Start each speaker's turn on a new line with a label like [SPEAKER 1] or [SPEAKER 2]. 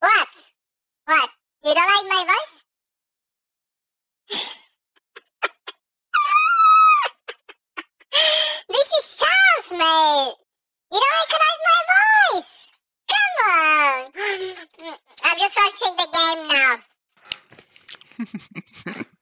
[SPEAKER 1] What? What? You don't like my voice? this is Charles, mate. You don't recognize my voice. Come on. I'm just watching the game now.